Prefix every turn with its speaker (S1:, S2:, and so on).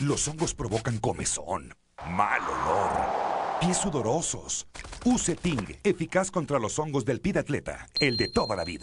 S1: Los hongos provocan comezón, mal olor, pies sudorosos. Use Ting, eficaz contra los hongos del pid atleta, el de toda la vida.